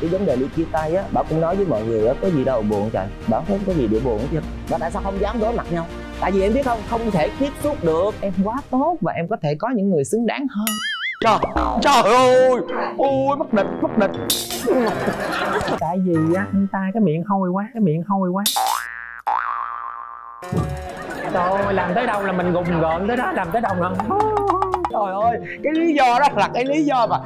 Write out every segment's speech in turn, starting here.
cái vấn đề đi chia tay á bảo cũng nói với mọi người á có gì đâu buồn trời. Bảo không có gì để buồn hết chứ bảo tại sao không dám đối mặt nhau? Tại vì em biết không không thể tiếp xúc được. Em quá tốt và em có thể có những người xứng đáng hơn. Trời trời ơi! Ôi mất địch mất địch. Tại vì á anh ta cái miệng hôi quá cái miệng hôi quá. Trời ơi làm tới đâu là mình gùng gợn tới đó làm tới đâu nữa trời ơi cái lý do đó là cái lý do mà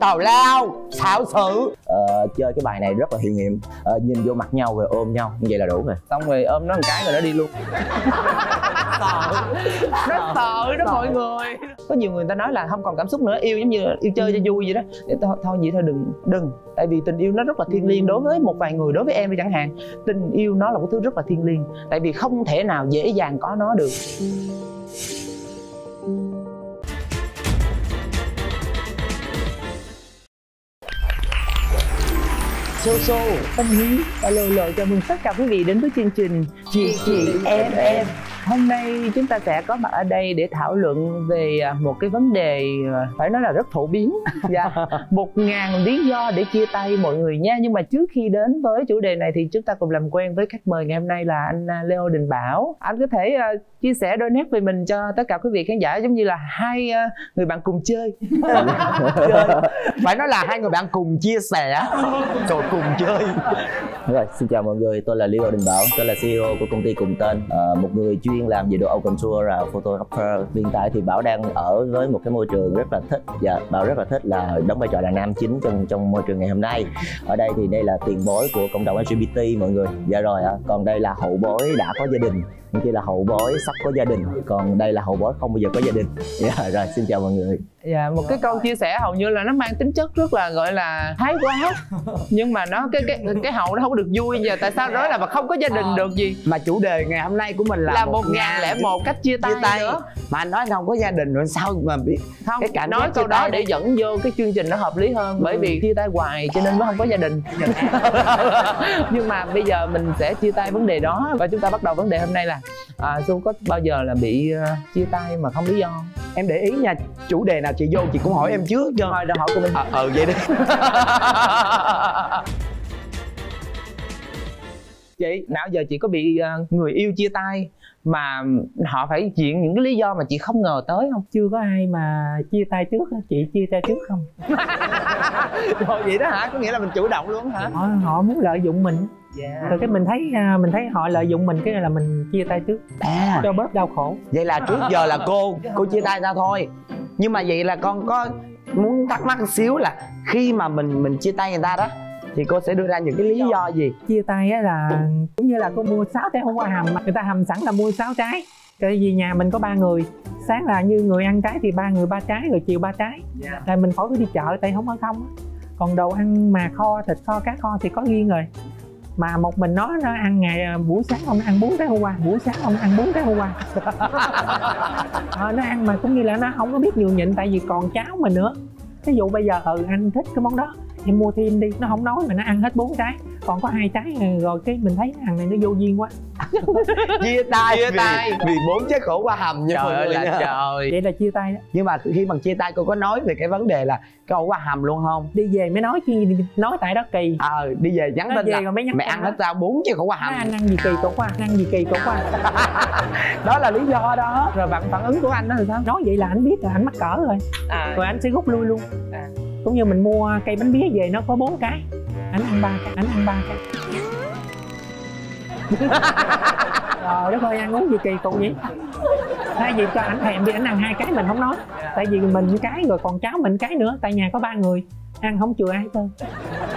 tào lao xạo sự. Ờ, chơi cái bài này rất là hiệu nghiệm. Ờ, nhìn vô mặt nhau rồi ôm nhau. Như vậy là đủ rồi. Xong rồi ôm nó một cái rồi nó đi luôn. Sợ nó sợ đó mọi người. Có nhiều người ta nói là không còn cảm xúc nữa yêu giống như yêu chơi cho vui vậy đó. Để thôi thôi vậy thôi đừng đừng. Tại vì tình yêu nó rất là thiêng liêng đối với một vài người đối với em đi chẳng hạn. Tình yêu nó là một thứ rất là thiêng liêng. Tại vì không thể nào dễ dàng có nó được Xô xô, tâm lý và lời lồ chào mừng tất cả quý vị đến với chương trình Chị Chị Em Em. Hôm nay chúng ta sẽ có mặt ở đây để thảo luận về à, một cái vấn đề à, phải nói là rất phổ biến. Dạ. Một ngàn lý do để chia tay mọi người nha. Nhưng mà trước khi đến với chủ đề này thì chúng ta cùng làm quen với khách mời ngày hôm nay là anh à, Leo Đình Bảo. Anh có thể chia sẻ đôi nét về mình cho tất cả quý vị khán giả giống như là hai người bạn cùng chơi, chơi. Phải nói là hai người bạn cùng chia sẻ. Rồi cùng chơi. Rồi xin chào mọi người. Tôi là Leo Đình Bảo. Tôi là CEO của công ty cùng tên. À, một người chuyên chuyên làm về đồ open tour là photographer hiện tại thì bảo đang ở với một cái môi trường rất là thích. Và bảo rất là thích là đóng vai trò là nam chính trong trong môi trường ngày hôm nay. Ở đây thì đây là tiền bối của cộng đồng LGBT mọi người. Dạ rồi ạ. Còn đây là hậu bối đã có gia đình. Kia là hậu bối sắp có gia đình. Còn đây là hậu bối không bao giờ có gia đình. Dạ rồi, xin chào mọi người dạ một cái câu chia sẻ hầu như là nó mang tính chất rất là gọi là thái quá. Nhưng mà nó cái cái cái hậu nó không được vui. Giờ tại sao nói là mà không có gia đình được gì? Mà chủ đề ngày hôm nay của mình là, là một ngàn lẻ một cách chia tay, chia tay. nữa. Mà anh nói anh không có gia đình rồi sao mà biết không cái cảm nói câu đó để dẫn vô cái chương trình nó hợp lý hơn. Bởi vì chia tay hoài cho nên mới không có gia đình. Nhưng mà bây giờ mình sẽ chia tay vấn đề đó. Và chúng ta bắt đầu vấn đề hôm nay là à, Dung có bao giờ là bị uh, chia tay mà không lý do em để ý nha chủ đề nào chị vô chị cũng hỏi em trước cho. Thôi đâu hỏi của mình. Ờ à, ừ, vậy đi. Chị nào giờ chị có bị uh, người yêu chia tay mà họ phải chuyện những cái lý do mà chị không ngờ tới không? Chưa có ai mà chia tay trước chị chia tay trước không? Rồi vậy đó hả? Có nghĩa là mình chủ động luôn hả? Họ, họ muốn lợi dụng mình yeah. Dạ. rồi cái mình thấy à, mình thấy họ lợi dụng mình cái là mình chia tay trước à. cho bớt đau khổ vậy là trước giờ là cô cô chia tay ra thôi nhưng mà vậy là con có muốn thắc mắc một xíu là khi mà mình mình chia tay người ta đó thì cô sẽ đưa ra những cái lý do gì chia tay á là cũng như là cô mua sáu trái hôm qua hầm người ta hầm sẵn là mua sáu trái tại vì nhà mình có ba người sáng là như người ăn trái thì ba người ba trái rồi chiều ba trái yeah. Dạ. mình khỏi phải đi chợ tại không ở không còn đồ ăn mà kho thịt kho cá kho thì có riêng rồi mà một mình nó nó ăn ngày à, buổi sáng ông ăn bốn trái hôm qua buổi sáng ông ăn bốn trái hôm qua à, nó ăn mà cũng như là nó không có biết nhường nhịn tại vì còn cháu mình nữa. Ví dụ bây giờ ừ anh thích cái món đó em mua thêm đi nó không nói mà nó ăn hết bốn trái còn có hai trái rồi cái mình thấy thằng này nó vô duyên quá. Chia tay. Chia tay. Vì, bốn trái khổ qua hầm nha trời ơi là trời. Vậy là chia tay đó. Nhưng mà khi mà chia tay cô có nói về cái vấn đề là cái qua hầm luôn không? Đi về mới nói chi nói tại đó kỳ. Ờ à, đi về nhắn tin là rồi mới nhắn mẹ ăn hết sao bốn trái khổ qua hầm. Anh ăn gì kỳ cổ qua ăn gì kỳ cổ qua. Đó là lý do đó. Rồi phản phản ứng của anh đó là sao? Nói vậy là anh biết là anh mắc cỡ rồi. À. rồi anh sẽ rút lui luôn. À. Cũng như mình mua cây bánh bía về nó có bốn cái anh ăn ba cái, anh ăn ba cái. Rồi đất ơi, ăn uống gì kỳ cục vậy? Thay vì cho anh thèm đi anh ăn hai cái mình không nói. Tại vì mình cái rồi, còn cháu mình cái nữa. Tại nhà có ba người. Ăn không chừa ai thôi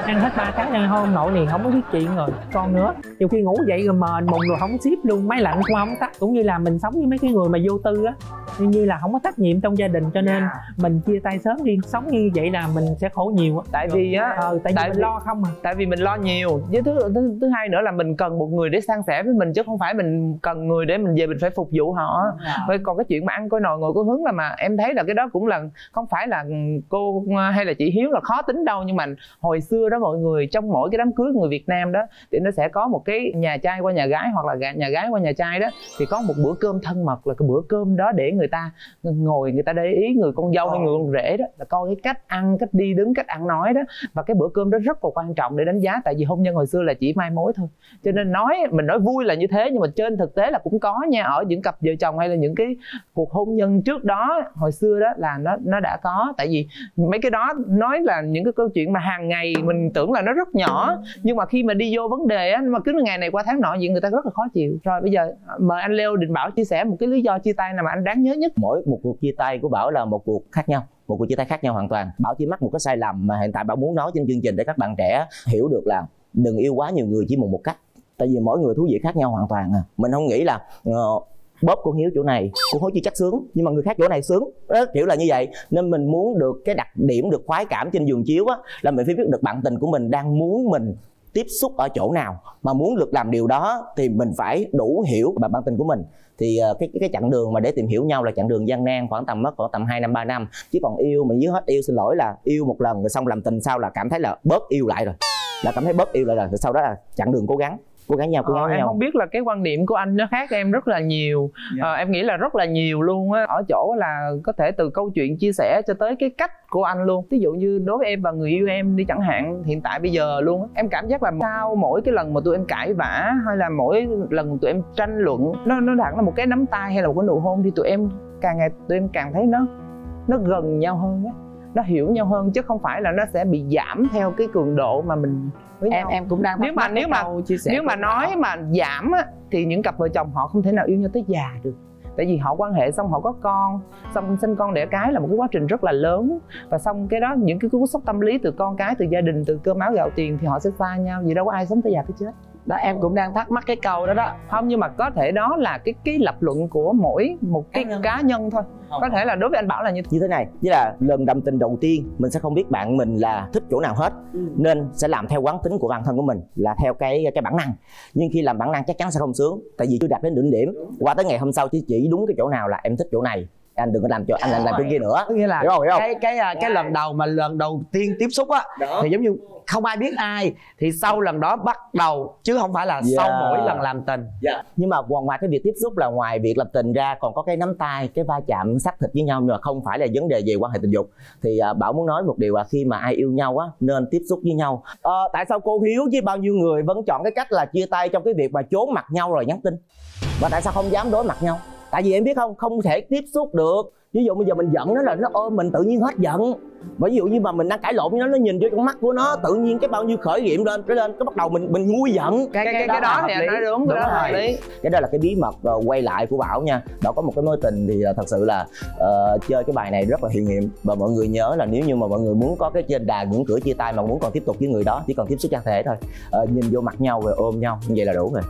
ăn hết ba cái rồi hôm nội này không có biết chuyện rồi con nữa. Nhiều khi ngủ dậy rồi mền mùng rồi không ship luôn máy lạnh cũng không tắt. Cũng như là mình sống với mấy cái người mà vô tư á như là không có trách nhiệm trong gia đình cho nên yeah. mình chia tay sớm đi sống như vậy là mình sẽ khổ nhiều tại vì á ờ, tại, tại vì mình lo không à. tại vì mình lo nhiều. Với thứ, thứ thứ hai nữa là mình cần một người để san sẻ với mình chứ không phải mình cần người để mình về mình phải phục vụ họ. Yeah. còn cái chuyện mà ăn coi nồi ngồi có hướng là mà em thấy là cái đó cũng là không phải là cô hay là chị hiếu là khó tính đâu nhưng mà hồi xưa đó đó mọi người trong mỗi cái đám cưới người Việt Nam đó thì nó sẽ có một cái nhà trai qua nhà gái hoặc là nhà gái qua nhà trai đó thì có một bữa cơm thân mật là cái bữa cơm đó để người ta ngồi người ta để ý người con dâu hay người con rể đó là coi cái cách ăn cách đi đứng cách ăn nói đó. Và cái bữa cơm đó rất là quan trọng để đánh giá tại vì hôn nhân hồi xưa là chỉ mai mối thôi. Cho nên nói mình nói vui là như thế nhưng mà trên thực tế là cũng có nha ở những cặp vợ chồng hay là những cái cuộc hôn nhân trước đó hồi xưa đó là nó nó đã có. Tại vì mấy cái đó nói là những cái câu chuyện mà hàng ngày mình tưởng là nó rất nhỏ nhưng mà khi mà đi vô vấn đề á mà cứ ngày này qua tháng nọ vậy người ta rất là khó chịu. Rồi bây giờ à, mời anh Leo Định Bảo chia sẻ một cái lý do chia tay nào mà anh đáng nhớ nhất. Mỗi một cuộc chia tay của bảo là một cuộc khác nhau một cuộc chia tay khác nhau hoàn toàn. Bảo chỉ mắc một cái sai lầm mà hiện tại bảo muốn nói trên chương trình để các bạn trẻ hiểu được là đừng yêu quá nhiều người chỉ một một cách. Tại vì mỗi người thú vị khác nhau hoàn toàn à. Mình không nghĩ là uh, bóp cô hiếu chỗ này cô hối chưa chắc sướng nhưng mà người khác chỗ này sướng. Đó, kiểu là như vậy. Nên mình muốn được cái đặc điểm được khoái cảm trên giường chiếu á là mình phải biết được bạn tình của mình đang muốn mình tiếp xúc ở chỗ nào. Mà muốn được làm điều đó thì mình phải đủ hiểu bạn bạn tình của mình. Thì ờ, cái cái, cái chặng đường mà để tìm hiểu nhau là chặng đường gian nan khoảng tầm mất khoảng tầm 2 năm 3 năm. Chứ còn yêu mình dưới hết yêu xin lỗi là yêu một lần rồi xong làm tình sau là cảm thấy là bớt yêu lại rồi. Là cảm thấy bớt yêu lại rồi sau đó là chặng đường cố gắng cố gắng nhau cố gắng ờ, em không biết là cái quan điểm của anh nó khác em rất là nhiều. Dạ. ờ, em nghĩ là rất là nhiều luôn á. Ở chỗ là có thể từ câu chuyện chia sẻ cho tới cái cách của anh luôn. Ví dụ như đối với em và người yêu em đi chẳng hạn hiện tại bây giờ luôn á, em cảm giác là sau mỗi cái lần mà tụi em cãi vã hay là mỗi lần tụi em tranh luận nó nó hẳn là một cái nắm tay hay là một cái nụ hôn thì tụi em càng ngày tụi em càng thấy nó nó gần nhau hơn á nó hiểu nhau hơn chứ không phải là nó sẽ bị giảm theo cái cường độ mà mình với em nhau. em cũng đang Nếu mà- nếu mà- chia sẻ nếu mà nói Bảo. mà giảm á thì những cặp vợ chồng họ không thể nào yêu nhau tới già được. Tại vì họ quan hệ xong họ có con xong sinh con đẻ cái là một cái quá trình rất là lớn. Và xong cái đó những cái cú sốc tâm lý từ con cái từ gia đình từ cơm áo gạo tiền thì họ sẽ xa nhau. Vì đâu có ai sống tới già tới chết đó em cũng đang thắc mắc cái câu đó đó. Không nhưng mà có thể đó là cái cái lập luận của mỗi một cái Cá nhân. cá nhân thôi. Có thể là đối với anh bảo là như thế. Như thế này như là lần đâm tình đầu tiên mình sẽ không biết bạn mình là thích chỗ nào hết nên sẽ làm theo quán tính của bản thân của mình là theo cái cái bản năng. Nhưng khi làm bản năng chắc chắn sẽ không sướng tại vì chưa đạt đến đỉnh điểm. Qua tới ngày hôm sau chỉ chỉ đúng cái chỗ nào là em thích chỗ này anh đừng có làm cho anh làm, làm cái kia nữa. Nghĩa là hiểu không hiểu không? cái cái à, cái lần đầu mà lần đầu tiên tiếp xúc á thì giống như không ai biết ai thì sau lần đó bắt đầu chứ không phải là sau Yeah. mỗi lần làm tình. Dạ. nhưng mà ngoài cái việc tiếp xúc là ngoài việc lập tình ra còn có cái nắm tay cái va chạm xác thịt với nhau nhưng mà không phải là vấn đề về quan hệ tình dục. Thì à, bảo muốn nói một điều là khi mà ai yêu nhau á nên tiếp xúc với nhau. Ờ, tại sao cô hiếu với bao nhiêu người vẫn chọn cái cách là chia tay trong cái việc mà trốn mặt nhau rồi nhắn tin? Và tại sao không dám đối mặt nhau tại vì em biết không không thể tiếp xúc được. Ví dụ bây giờ mình giận nó là nó ôm mình tự nhiên hết giận. Và ví dụ như mà mình đang cãi lộn với nó nó nhìn vô trong mắt của nó tự nhiên cái bao nhiêu khởi nghiệm lên cái lên cái bắt đầu mình mình nguôi giận. Cái cái, cái, đó hợp thì anh lý. nói đúng cái đó hợp rồi. lý. Cái đó là cái bí mật ờ, quay lại của bảo nha. Bảo có một cái mối tình thì ờ, thật sự là ờ, chơi cái bài này rất là hiệu nghiệm. Và mọi người nhớ là nếu như mà mọi người muốn có cái trên đà ngưỡng cửa chia tay mà muốn còn tiếp tục với người đó chỉ cần tiếp xúc thân thể thôi. Ờ, nhìn vô mặt nhau rồi ôm nhau như vậy là đủ rồi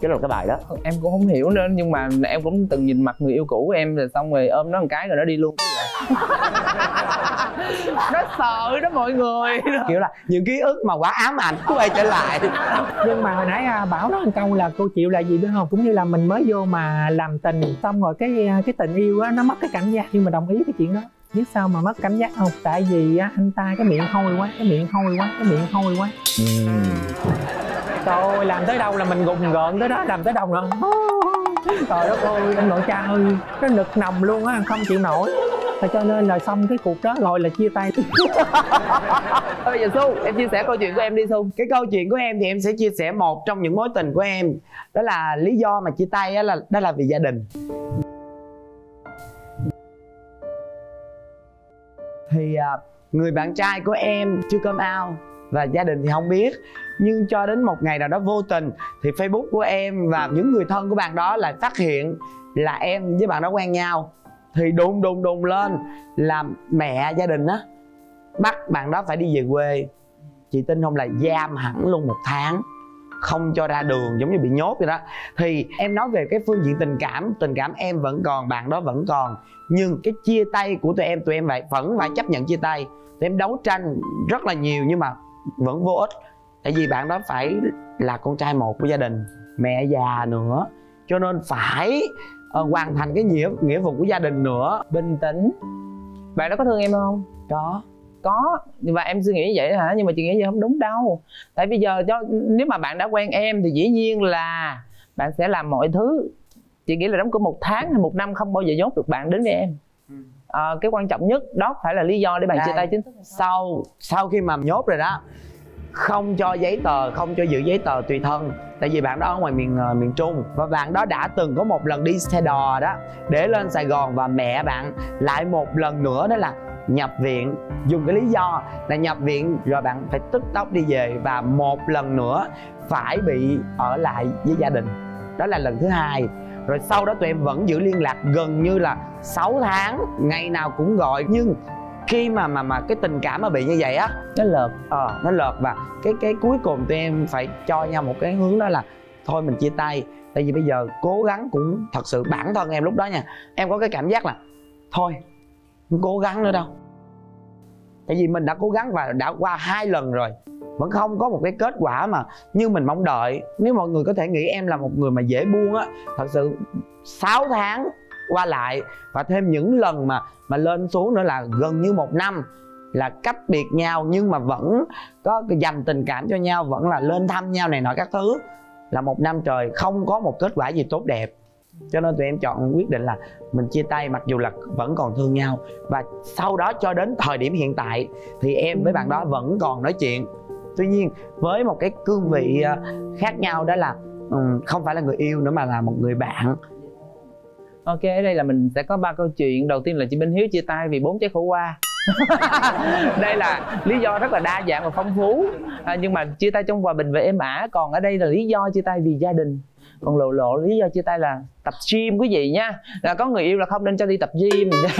cái đó là cái bài đó. Em cũng không hiểu nữa nhưng mà em cũng từng nhìn mặt người yêu cũ của em rồi xong rồi ôm nó một cái rồi nó đi luôn. Nó sợ đó mọi người. Kiểu là những ký ức mà quá ám ảnh quay trở lại. Nhưng mà hồi nãy à, bảo nói một câu là cô chịu là gì biết không? Cũng như là mình mới vô mà làm tình xong rồi cái à, cái tình yêu á nó mất cái cảm giác. Nhưng mà đồng ý cái chuyện đó. Biết sao mà mất cảm giác không? Tại vì á, anh ta cái miệng hôi quá cái miệng hôi quá cái miệng hôi quá trời ơi làm tới đâu là mình gùng gợn tới đó làm tới đâu nữa trời đất ơi anh nội cha ơi nó nực nồng luôn á không chịu nổi. Và cho nên là xong cái cuộc đó rồi là chia tay. Thôi bây giờ Su em chia sẻ câu chuyện của em đi Su cái câu chuyện của em thì em sẽ chia sẻ một trong những mối tình của em. Đó là lý do mà chia tay á là đó là vì gia đình. Thì à, người bạn trai của em chưa come out và gia đình thì không biết. Nhưng cho đến một ngày nào đó vô tình thì facebook của em và những người thân của bạn đó lại phát hiện là em với bạn đó quen nhau. Thì đùng đùng đùng lên là mẹ gia đình á, bắt bạn đó phải đi về quê. Chị tin không là giam hẳn luôn một tháng, không cho ra đường, giống như bị nhốt vậy đó. Thì em nói về cái phương diện tình cảm tình cảm em vẫn còn, bạn đó vẫn còn. Nhưng cái chia tay của tụi em tụi em vậy vẫn phải chấp nhận chia tay. Tụi em đấu tranh rất là nhiều nhưng mà vẫn vô ích. Tại vì bạn đó phải là con trai một của gia đình mẹ già nữa. Cho nên phải ờ, hoàn thành cái nghĩa nghĩa vụ của gia đình nữa. Bình tĩnh. Bạn đó có thương em không? Đó có. Và em suy nghĩ như vậy hả? Nhưng mà chị nghĩ vậy không đúng đâu. Tại bây giờ cho nếu mà bạn đã quen em thì dĩ nhiên là bạn sẽ làm mọi thứ. Chị nghĩ là đóng cửa một tháng hay một năm không bao giờ nhốt được bạn đến với em à, cái quan trọng nhất đó phải là lý do để bạn Đây. chia tay chính thức sau sau khi mà nhốt rồi đó không cho giấy tờ không cho giữ giấy tờ tùy thân tại vì bạn đó ở ngoài miền ờ, miền trung và bạn đó đã từng có một lần đi xe đò đó để lên sài gòn và mẹ bạn lại một lần nữa đó là nhập viện dùng cái lý do là nhập viện rồi bạn phải tức tốc đi về và một lần nữa phải bị ở lại với gia đình. Đó là lần thứ hai rồi sau đó tụi em vẫn giữ liên lạc gần như là 6 tháng ngày nào cũng gọi. Nhưng khi mà mà mà cái tình cảm mà bị như vậy á nó lợp. Ờ nó lợt và cái cái cuối cùng tụi em phải cho nhau một cái hướng đó là thôi mình chia tay. Tại vì bây giờ cố gắng cũng thật sự bản thân em lúc đó nha em có cái cảm giác là thôi không cố gắng nữa đâu. Tại vì mình đã cố gắng và đã qua hai lần rồi vẫn không có một cái kết quả mà như mình mong đợi. Nếu mọi người có thể nghĩ em là một người mà dễ buông á, thật sự 6 tháng qua lại và thêm những lần mà mà lên xuống nữa là gần như một năm là cách biệt nhau nhưng mà vẫn có dành tình cảm cho nhau, vẫn là lên thăm nhau này nọ các thứ là một năm trời không có một kết quả gì tốt đẹp. Cho nên tụi em chọn quyết định là mình chia tay mặc dù là vẫn còn thương nhau. Và sau đó cho đến thời điểm hiện tại thì em với bạn đó vẫn còn nói chuyện tuy nhiên với một cái cương vị ờ, khác nhau đó là không phải là người yêu nữa mà là một người bạn. Ok ở đây là mình sẽ có ba câu chuyện. Đầu tiên là chị Minh Hiếu chia tay vì bốn trái khổ qua đây là lý do rất là đa dạng và phong phú. À, nhưng mà chia tay trong hòa bình và êm ả còn ở đây là lý do chia tay vì gia đình còn lộ lộ lý do chia tay là tập gym quý vị nha. Là có người yêu là không nên cho đi tập gym.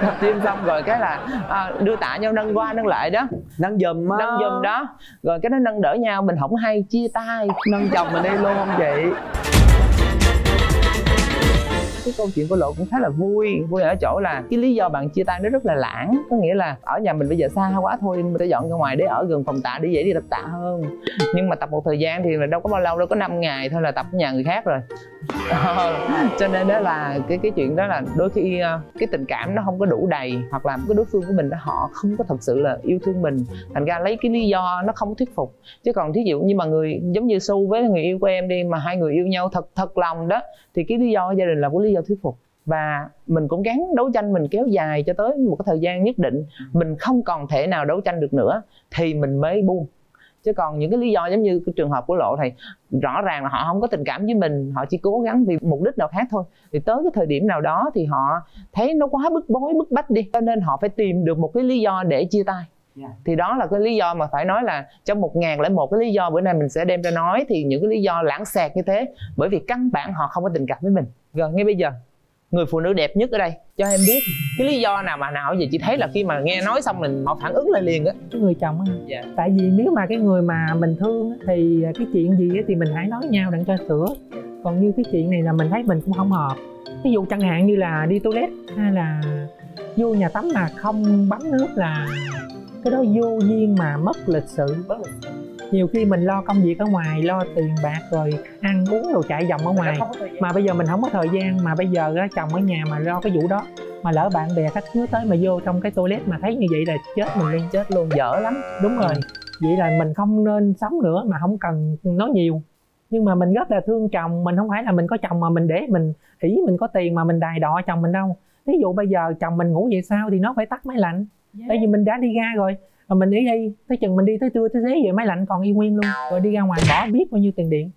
Tập gym xong rồi cái là à, đưa tạ nhau nâng qua nâng lại đó. Nâng giùm á. Nâng giùm đó. Rồi cái nó nâng đỡ nhau mình không hay chia tay. Nâng chồng mình đi luôn không chị cái câu chuyện của lộ cũng khá là vui vui ở chỗ là cái lý do bạn chia tay nó rất là lãng. Có nghĩa là ở nhà mình bây giờ xa quá thôi mình phải dọn ra ngoài để ở gần phòng tạ để dễ đi tập tạ hơn. Nhưng mà tập một thời gian thì đâu có bao lâu đâu có 5 ngày thôi là tập ở nhà người khác rồi. Cho nên đó là cái cái chuyện đó là đôi khi ờ, cái tình cảm nó không có đủ đầy hoặc là cái đối phương của mình đó, họ không có thật sự là yêu thương mình. Thành ra lấy cái lý do nó không thuyết phục. Chứ còn thí dụ như mà người giống như su với người yêu của em đi mà hai người yêu nhau thật thật lòng đó thì cái lý do gia đình là cái lý do thuyết phục. Và mình cũng gắng đấu tranh, mình kéo dài cho tới một cái thời gian nhất định. Mình không còn thể nào đấu tranh được nữa, thì mình mới buông. Chứ còn những cái lý do giống như cái trường hợp của lộ thì rõ ràng là họ không có tình cảm với mình, họ chỉ cố gắng vì mục đích nào khác thôi. Thì tới cái thời điểm nào đó thì họ thấy nó quá bức bối, bức bách đi, cho nên họ phải tìm được một cái lý do để chia tay. Yeah. thì đó là cái lý do mà phải nói là trong một ngàn lẻ một cái lý do bữa nay mình sẽ đem ra nói thì những cái lý do lãng xẹt như thế bởi vì căn bản họ không có tình cảm với mình. Rồi ngay bây giờ người phụ nữ đẹp nhất ở đây cho em biết cái lý do nào mà nào giờ chị thấy là khi mà nghe nói xong mình họ phản ứng lại liền á. Cái người chồng á. Dạ. tại vì nếu mà cái người mà mình thương á, thì cái chuyện gì á thì mình hãy nói nhau đặng cho sửa. Còn như cái chuyện này là mình thấy mình cũng không hợp. Ví dụ chẳng hạn như là đi toilet hay là vô nhà tắm mà không bấm nước là cái đó vô duyên mà mất lịch sự nhiều khi mình lo công việc ở ngoài lo tiền bạc rồi ăn uống rồi chạy vòng ở ngoài. mà bây giờ mình không có thời gian mà bây giờ á, chồng ở nhà mà lo cái vụ đó mà lỡ bạn bè khách khứa tới mà vô trong cái toilet mà thấy như vậy là chết mình liền chết luôn dở lắm. Đúng rồi. Vậy là mình không nên sống nữa mà không cần nói nhiều. Nhưng mà mình rất là thương chồng mình không phải là mình có chồng mà mình để mình ỷ mình có tiền mà mình đài đọ chồng mình đâu. Ví dụ bây giờ chồng mình ngủ vậy sao thì nó phải tắt máy lạnh tại vì mình đã đi ra rồi. Mà mình đi đi tới chừng mình đi tới trưa tới xế về máy lạnh còn y nguyên luôn. Rồi đi ra ngoài bỏ biết bao nhiêu tiền điện.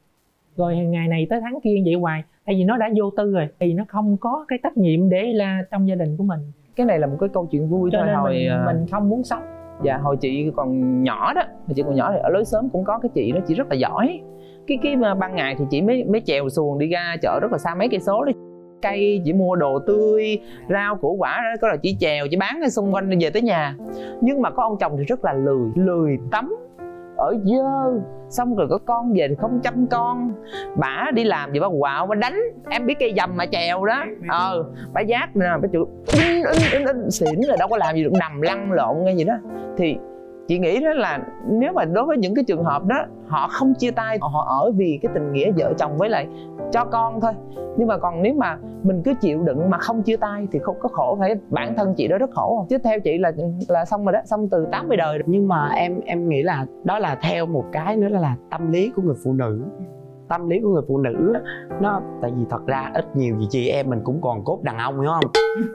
Rồi ngày này tới tháng kia vậy hoài. Tại vì nó đã vô tư rồi thì nó không có cái trách nhiệm để là trong gia đình của mình. Cái này là một cái câu chuyện vui cho thôi nên hồi mình, ờ, mình không muốn sống. Dạ hồi chị còn nhỏ đó hồi chị còn nhỏ thì ở lối sớm cũng có cái chị đó chị rất là giỏi. Cái cái mà ban ngày thì chị mới mới chèo xuồng đi ra chợ rất là xa mấy cây số đi cây chỉ mua đồ tươi rau củ quả đó có là chỉ chèo chỉ bán ở xung quanh về tới nhà. Nhưng mà có ông chồng thì rất là lười lười tắm. Ở dơ xong rồi có con về thì không chăm con. Bả đi làm gì bà quạo bà đánh. Em biết cây dầm mà chèo đó. Ờ bà giác nè bà chịu in in in in xỉn rồi đâu có làm gì được nằm lăn lộn ngay gì đó. Thì chị nghĩ đó là nếu mà đối với những cái trường hợp đó, họ không chia tay, họ ở vì cái tình nghĩa vợ chồng với lại cho con thôi. Nhưng mà còn nếu mà mình cứ chịu đựng mà không chia tay thì không có khổ, phải bản thân chị đó rất khổ không? Chứ theo chị là là xong rồi đó, xong từ 80 đời rồi. nhưng mà em em nghĩ là đó là theo một cái nữa là tâm lý của người phụ nữ. Tâm lý của người phụ nữ nó, tại vì thật ra ít nhiều gì chị em mình cũng còn cốt đàn ông, hiểu không?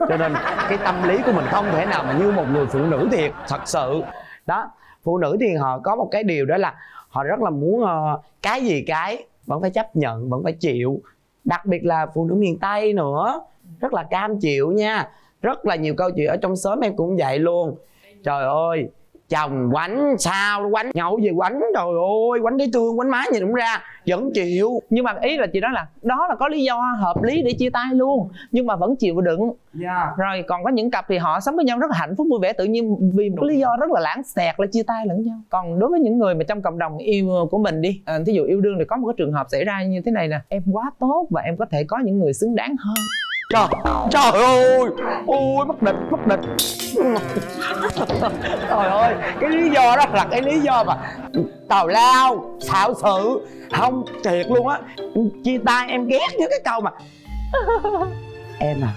Cho nên cái tâm lý của mình không thể nào mà như một người phụ nữ thiệt, thật sự đó phụ nữ thì họ có một cái điều đó là họ rất là muốn uh, cái gì cái vẫn phải chấp nhận vẫn phải chịu. Đặc biệt là phụ nữ miền tây nữa rất là cam chịu nha. Rất là nhiều câu chuyện ở trong xóm em cũng vậy luôn. Trời ơi chồng quánh sao quánh nhậu về quánh trời ơi quánh thấy thương quánh má nhìn cũng ra vẫn chịu nhưng mà ý là chị nói là đó là có lý do hợp lý để chia tay luôn nhưng mà vẫn chịu đựng yeah. Dạ. rồi còn có những cặp thì họ sống với nhau rất là hạnh phúc vui vẻ tự nhiên vì một lý do rất là lãng xẹt là chia tay lẫn nhau còn đối với những người mà trong cộng đồng yêu của mình đi à, thí dụ yêu đương thì có một cái trường hợp xảy ra như thế này nè em quá tốt và em có thể có những người xứng đáng hơn trời trời ơi. Ôi mất địch mất địch trời ơi, cái lý do đó là cái lý do mà tào lao, xạo sự, không thiệt luôn á. Chia tay em ghét với cái câu mà, em à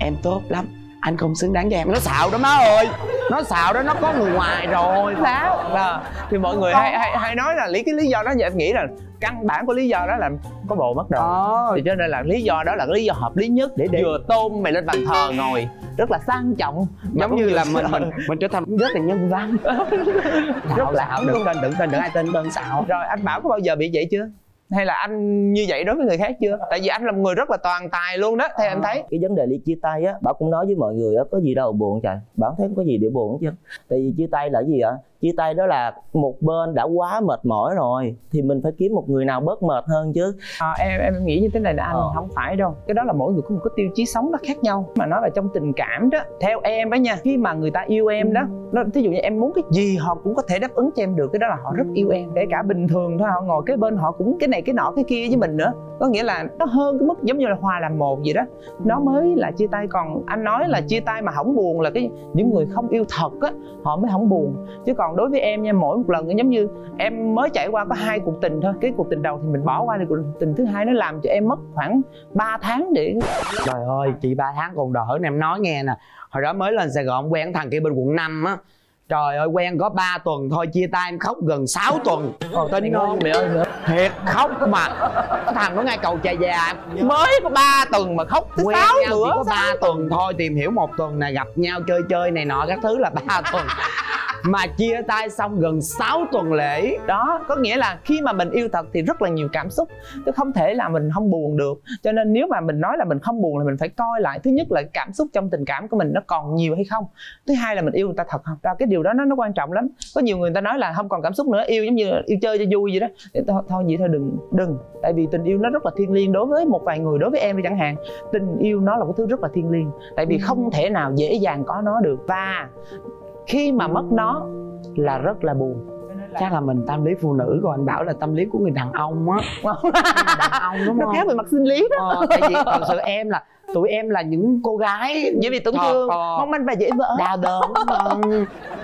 em tốt lắm anh không xứng đáng cho em nó xạo đó má ơi. Nó xạo đó nó có người ngoài rồi. Đó là thì mọi người hay, hay hay nói là lý cái lý do đó giờ em nghĩ là căn bản của lý do đó là có bồ mất rồi. À. thì cho nên là lý do đó là cái lý do hợp lý nhất để, để vừa tôn mày lên bàn thờ ngồi rất là sang trọng. Giống như là mình mình mình trở thành rất là nhân văn. Rất là hảo đừng tên đừng tên đừng ai tên đơn xạo. Rồi anh bảo có bao giờ bị vậy chưa hay là anh như vậy đối với người khác chưa? Tại vì anh là một người rất là toàn tài luôn đó theo à. em thấy. cái vấn đề ly chia tay á bảo cũng nói với mọi người á có gì đâu buồn trời. Bảo thấy không có gì để buồn chứ tại vì chia tay là gì ạ chia tay đó là một bên đã quá mệt mỏi rồi thì mình phải kiếm một người nào bớt mệt hơn chứ. À, em em nghĩ như thế này là anh ờ. không phải đâu. Cái đó là mỗi người có một cái tiêu chí sống nó khác nhau mà nói là trong tình cảm đó. Theo em đó nha khi mà người ta yêu em đó nó thí dụ như em muốn cái gì họ cũng có thể đáp ứng cho em được cái đó là họ rất yêu em. Kể cả bình thường thôi họ ngồi cái bên họ cũng cái này cái nọ cái kia với mình nữa có nghĩa là nó hơn cái mức giống như là hòa làm một vậy đó. Nó mới là chia tay. Còn anh nói là chia tay mà không buồn là cái những người không yêu thật á họ mới không buồn. Chứ còn đối với em nha mỗi một lần giống như em mới trải qua có hai cuộc tình thôi. Cái cuộc tình đầu thì mình bỏ qua thì cuộc tình thứ hai nó làm cho em mất khoảng 3 tháng để trời ơi chị ba tháng còn đỡ nè. Em nói nghe nè. Hồi đó mới lên sài gòn quen thằng kia bên quận 5 á trời ơi quen có 3 tuần thôi chia tay em khóc gần 6 tuần. Ồ, tin ngon mẹ ơi thiệt khóc mà. Thằng nó ngay cầu trà già. Mới có 3 tuần mà khóc tới quen 6 nhau bữa chỉ có 3 tuần. thôi tìm hiểu một tuần này gặp nhau chơi chơi này nọ các thứ là 3 tuần mà chia tay xong gần 6 tuần lễ. Đó có nghĩa là khi mà mình yêu thật thì rất là nhiều cảm xúc. Chứ không thể là mình không buồn được. Cho nên nếu mà mình nói là mình không buồn thì mình phải coi lại. Thứ nhất là cảm xúc trong tình cảm của mình nó còn nhiều hay không? Thứ hai là mình yêu người ta thật không? Và cái điều đó nó nó quan trọng lắm. Có nhiều người ta nói là không còn cảm xúc nữa yêu giống như yêu chơi cho vui vậy đó. Thì thôi, thôi vậy thôi đừng đừng. Tại vì tình yêu nó rất là thiêng liêng đối với một vài người đối với em chẳng hạn. Tình yêu nó là một thứ rất là thiêng liêng. Tại vì ừ. không thể nào dễ dàng có nó được. Và khi mà mất nó là rất là buồn. Chắc là mình tâm lý phụ nữ còn anh bảo là tâm lý của người đàn ông á. Đàn ông đúng nó không? khác về mặt sinh lý đó. Ờ, tại vì thật sự em là tụi em là những cô gái dễ bị tổn thương mong manh và dễ vỡ. Đau đớn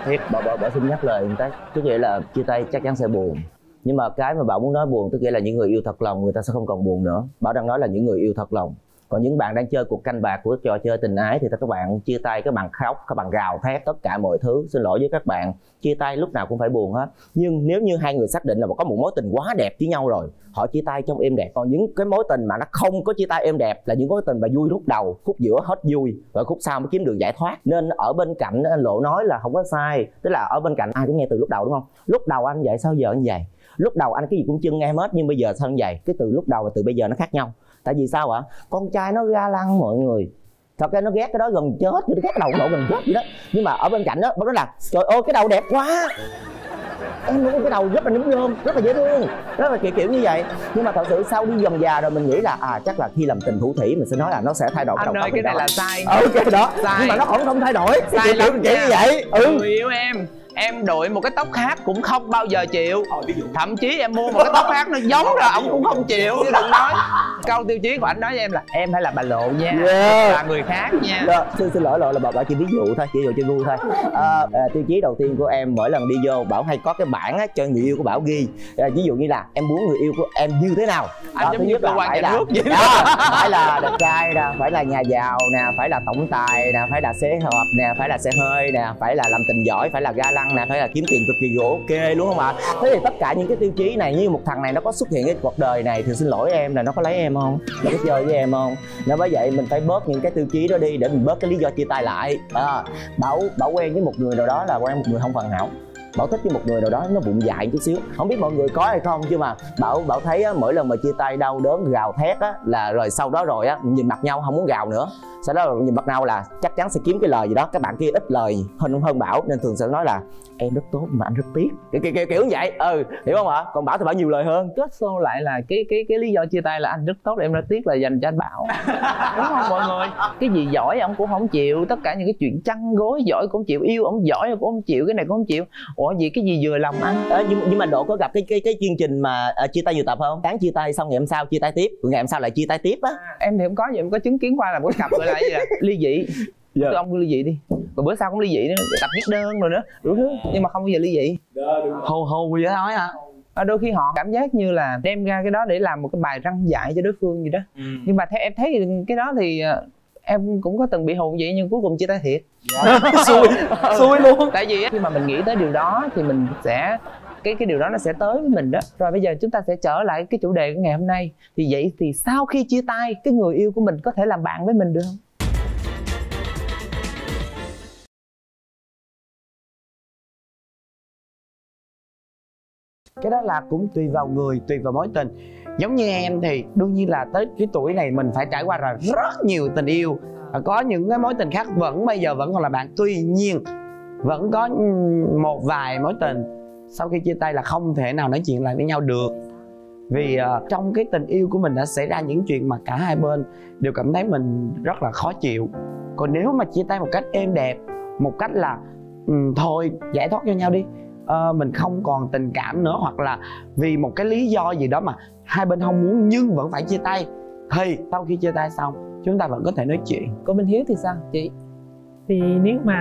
thiệt bảo bảo bảo xin nhắc lời người ta tức nghĩa là chia tay chắc chắn sẽ buồn. Nhưng mà cái mà bảo muốn nói buồn tức nghĩa là những người yêu thật lòng người ta sẽ không còn buồn nữa. Bảo đang nói là những người yêu thật lòng còn những bạn đang chơi cuộc canh bạc của trò chơi tình ái thì các bạn chia tay, các bạn khóc, các bạn gào thét, tất cả mọi thứ. Xin lỗi với các bạn. Chia tay lúc nào cũng phải buồn hết. Nhưng nếu như hai người xác định là có một mối tình quá đẹp với nhau rồi, họ chia tay trong êm đẹp. Còn những cái mối tình mà nó không có chia tay êm đẹp là những mối tình mà vui lúc đầu, khúc giữa hết vui và khúc sau mới kiếm được giải thoát. Nên ở bên cạnh anh lộ nói là không có sai. Tức là ở bên cạnh ai cũng nghe từ lúc đầu, đúng không? Lúc đầu anh vậy sao giờ anh vậy lúc đầu anh cái gì cũng chưng em hết, nhưng bây giờ sao anh vậy cái từ lúc đầu và từ bây giờ nó khác nhau tại vì sao ạ? Con trai nó ga lăng mọi người. Thật ra nó ghét cái đó gần chết nó ghét cái đầu độ gần chết vậy đó. Nhưng mà ở bên cạnh đó nó là trời ơi cái đầu đẹp quá. Em có cái đầu rất là nấm rơm rất là dễ thương rất là kiểu kiểu như vậy. Nhưng mà thật sự sau đi dần già rồi mình nghĩ là à chắc là khi làm tình thủ thủy mình sẽ nói là nó sẽ thay đổi cái đầu cái này là sai. Ừ cái đó. Sai. nhưng mà nó không không thay đổi. Sai lắm kiểu như vậy. Ừ. người yêu em em đội một cái tóc khác cũng không bao giờ chịu. Thậm chí em mua một cái tóc khác nó giống rồi ông cũng không chịu chứ đừng nói. Câu tiêu chí của anh nói với em là em phải là bà lộ nha Yeah. là người khác nha. Đó, xin, xin lỗi lỗi là bảo, bảo chỉ ví dụ thôi chỉ dụ cho vui thôi. À, à, tiêu chí đầu tiên của em mỗi lần đi vô bảo hay có cái bảng á, cho người yêu của bảo ghi. À, ví dụ như là em muốn người yêu của em như thế nào? Anh Đó, giống thứ như nhất là cơ quan phải nhà là nước vậy đó, phải là đẹp trai nè phải là nhà giàu nè phải là tổng tài nè phải là xế hợp nè phải là xe hơi nè phải là làm tình giỏi phải là ga lăng nè hay là kiếm tiền cực kỳ ok luôn không ạ? Thế thì tất cả những cái tiêu chí này như một thằng này nó có xuất hiện cái cuộc đời này thì xin lỗi em là nó có lấy em không? Nó có chơi với em không? Nếu bởi vậy mình phải bớt những cái tiêu chí đó đi để mình bớt cái lý do chia tay lại. À, bảo bảo quen với một người nào đó là quen một người không hoàn hảo bảo thích với một người nào đó nó bụng dại chút xíu. Không biết mọi người có hay không chứ mà bảo bảo thấy á, mỗi lần mà chia tay đau đớn gào thét á là rồi sau đó rồi á nhìn mặt nhau không muốn gào nữa. Sau đó rồi nhìn mặt nhau là chắc chắn sẽ kiếm cái lời gì đó. Các bạn kia ít lời hơn hơn bảo nên thường sẽ nói là em rất tốt mà anh rất tiếc. Kiểu kiểu, kiểu, kiểu vậy. Ừ hiểu không ạ? Còn bảo thì bảo nhiều lời hơn. Kết xô lại là cái cái cái lý do chia tay là anh rất tốt em rất tiếc là dành cho anh bảo. Đúng không mọi người? Cái gì giỏi ông cũng không chịu tất cả những cái chuyện chăn gối giỏi cũng chịu yêu ông giỏi cũng không chịu cái này cũng không chịu ủa gì cái gì vừa lòng anh? Ờ, nhưng, nhưng mà độ có gặp cái cái cái chương trình mà ờ, chia tay nhiều tập không? Sáng chia tay xong ngày hôm sau chia tay tiếp. Rồi ngày hôm sau lại chia tay tiếp á. Em thì không có gì em có chứng kiến qua là cái cặp gọi là gì là ly dị. Dạ. Tụi ông ly dị đi. Rồi bữa sau cũng ly dị nữa tập viết đơn rồi nữa. Đủ thứ nhưng mà không bao giờ ly dị. Hù hù vậy nói hả à, đôi khi họ cảm giác như là đem ra cái đó để làm một cái bài răng dạy cho đối phương gì đó. Nhưng mà theo em thấy cái đó thì ờ, em cũng có từng bị hù vậy nhưng cuối cùng chia tay thiệt. Xui. Xui luôn. Tại vì á, khi mà mình nghĩ tới điều đó thì mình sẽ cái cái điều đó nó sẽ tới với mình đó. Rồi bây giờ chúng ta sẽ trở lại cái chủ đề của ngày hôm nay. Thì vậy thì sau khi chia tay cái người yêu của mình có thể làm bạn với mình được không? Cái đó là cũng tùy vào người tùy vào mối tình giống như em thì đương nhiên là tới cái tuổi này mình phải trải qua là rất nhiều tình yêu. Có những cái mối tình khác vẫn bây giờ vẫn còn là bạn. Tuy nhiên vẫn có một vài mối tình sau khi chia tay là không thể nào nói chuyện lại với nhau được. Vì uh, trong cái tình yêu của mình đã xảy ra những chuyện mà cả hai bên đều cảm thấy mình rất là khó chịu. Còn nếu mà chia tay một cách êm đẹp một cách là um, thôi giải thoát cho nhau đi uh, mình không còn tình cảm nữa hoặc là vì một cái lý do gì đó mà hai bên không muốn nhưng vẫn phải chia tay. Thì sau khi chia tay xong chúng ta vẫn có thể nói chuyện. Cô minh hiếu thì sao chị? Thì nếu mà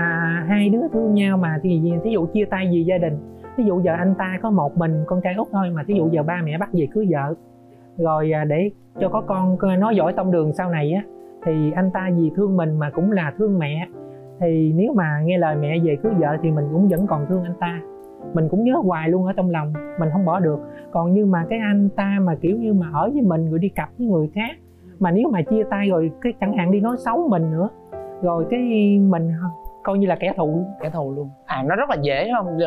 hai đứa thương nhau mà thì thí dụ chia tay vì gia đình. Ví dụ giờ anh ta có một mình con trai út thôi mà thí dụ giờ ba mẹ bắt về cưới vợ. Rồi à, để cho có con nói giỏi tông đường sau này á thì anh ta vì thương mình mà cũng là thương mẹ. Thì nếu mà nghe lời mẹ về cưới vợ thì mình cũng vẫn còn thương anh ta mình cũng nhớ hoài luôn ở trong lòng mình không bỏ được. Còn như mà cái anh ta mà kiểu như mà ở với mình rồi đi cặp với người khác mà nếu mà chia tay rồi cái chẳng hạn đi nói xấu mình nữa. Rồi cái mình coi như là kẻ thù. Luôn kẻ thù luôn. À nó rất là dễ không?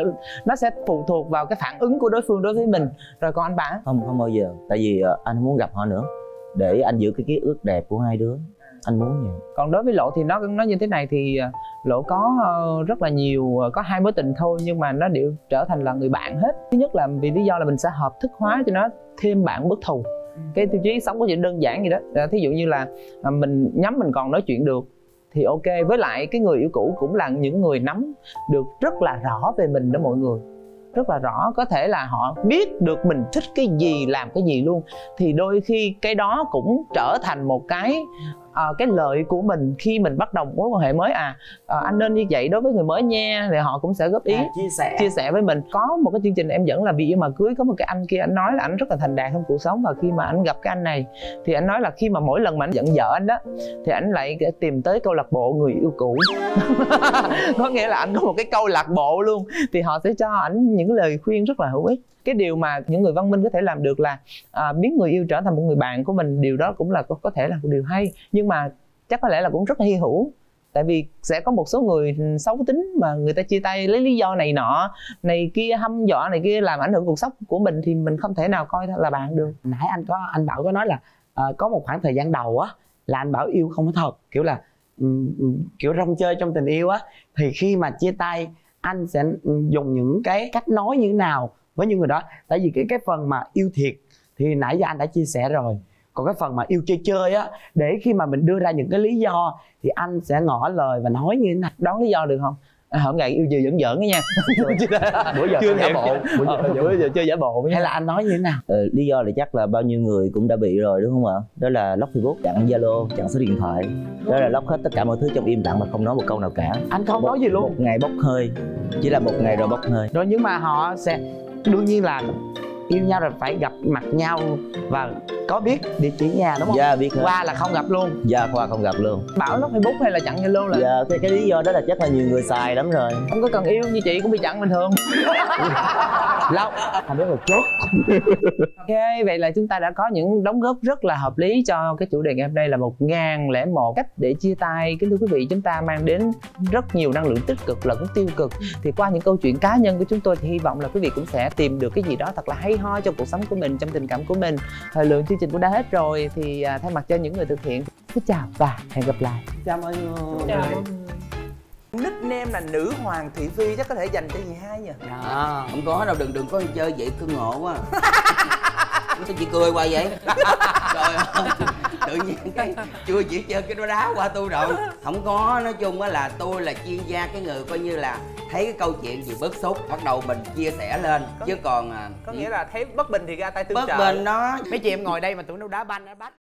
Nó sẽ phụ thuộc vào cái phản ứng của đối phương đối với mình. Rồi còn anh bạn không không bao giờ. Tại vì ờ, anh không muốn gặp họ nữa. Để anh giữ cái ký ức đẹp của hai đứa anh muốn vậy còn đối với lộ thì nó nó như thế này thì ờ, lộ có ờ, rất là nhiều ờ, có hai mối tình thôi nhưng mà nó đều trở thành là người bạn hết. Thứ nhất là vì lý do là mình sẽ hợp thức hóa cho nó thêm bạn bất thù. Cái tiêu chí sống có chuyện đơn giản gì đó. Ờ, thí dụ như là à, mình nhắm mình còn nói chuyện được thì ok với lại cái người yêu cũ cũng là những người nắm được rất là rõ về mình đó mọi người. Rất là rõ có thể là họ biết được mình thích cái gì làm cái gì luôn. Thì đôi khi cái đó cũng trở thành một cái à, cái lợi của mình khi mình bắt đầu mối quan hệ mới à, à anh nên như vậy đối với người mới nha thì họ cũng sẽ góp ý chia sẻ. chia sẻ với mình. Có một cái chương trình em dẫn là vì yêu mà cưới có một cái anh kia anh nói là anh rất là thành đạt trong cuộc sống và khi mà anh gặp cái anh này thì anh nói là khi mà mỗi lần mà anh giận vợ anh đó thì anh lại tìm tới câu lạc bộ người yêu cũ. Có nghĩa là anh có một cái câu lạc bộ luôn thì họ sẽ cho ảnh những lời khuyên rất là hữu ích. Cái điều mà những người văn minh có thể làm được là à, biến người yêu trở thành một người bạn của mình điều đó cũng là có, có thể là một điều hay. Nhưng nhưng mà chắc có lẽ là cũng rất là hy hữu. Tại vì sẽ có một số người xấu tính mà người ta chia tay lấy lý do này nọ này kia hăm dọa này kia làm ảnh hưởng cuộc sống của mình thì mình không thể nào coi là bạn được. Nãy anh có anh bảo có nói là uh, có một khoảng thời gian đầu á là anh bảo yêu không có thật kiểu là um, kiểu rong chơi trong tình yêu á thì khi mà chia tay anh sẽ ừ, dùng những cái cách nói như thế nào với những người đó? Tại vì cái cái phần mà yêu thiệt thì nãy giờ anh đã chia sẻ rồi còn cái phần mà yêu chơi chơi á để khi mà mình đưa ra những cái lý do thì anh sẽ ngỏ lời và nói như thế này. Đoán lý do được không? À, không ngày yêu gì giỡn giỡn đó nha. Bữa giờ chưa giả bộ bữa giờ Ờ, bữa giờ chơi giả bộ hay là anh nói như thế nào? Ờ, lý do là chắc là bao nhiêu người cũng đã bị rồi đúng không ạ? Đó là lock facebook chặn zalo chặn số điện thoại. Đó là lock hết tất cả mọi thứ trong im lặng mà không nói một câu nào cả. Anh không một, nói gì luôn. một ngày bốc hơi. Chỉ là một ngày rồi bốc hơi. Rồi nhưng mà họ sẽ đương nhiên là yêu nhau rồi phải gặp mặt nhau và có biết địa chỉ nhà đúng không? Dạ biết hết. Qua là không gặp luôn. Dạ khoa không gặp luôn. Bảo lóc facebook hay là chặn zalo là dạ cái, cái lý do đó là chắc là nhiều người xài lắm rồi. Không có cần yêu như chị cũng bị chặn bình thường. Lâu. Không biết là chốt. Ok vậy là chúng ta đã có những đóng góp rất là hợp lý cho cái chủ đề ngày hôm nay là một ngàn lẻ một. Cách để chia tay kính thưa quý vị chúng ta mang đến rất nhiều năng lượng tích cực lẫn tiêu cực. Thì qua những câu chuyện cá nhân của chúng tôi thì hy vọng là quý vị cũng sẽ tìm được cái gì đó thật là hay ho trong cuộc sống của mình trong tình cảm của mình. Thời lượng chương trình cũng đã hết rồi thì à, thay mặt cho những người thực hiện xin chào và hẹn gặp lại. Chào mọi người. Nickname là nữ hoàng thị phi chắc có thể dành cho gì hai nhỉ? À, không có đâu đừng đừng có chơi vậy cưng ngộ quá. Tôi chỉ cười qua vậy? Trời ơi tự nhiên cái chưa chỉ chơi cái đó đá qua tôi rồi. Không có nói chung á là tôi là chuyên gia cái người coi như là thấy cái câu chuyện gì bức xúc bắt đầu mình chia sẻ lên. Chứ còn à, có nghĩa là thấy bất bình thì ra tay tương bất trợ. bình đó. Mấy chị em ngồi đây mà tụi nó đá banh đá bách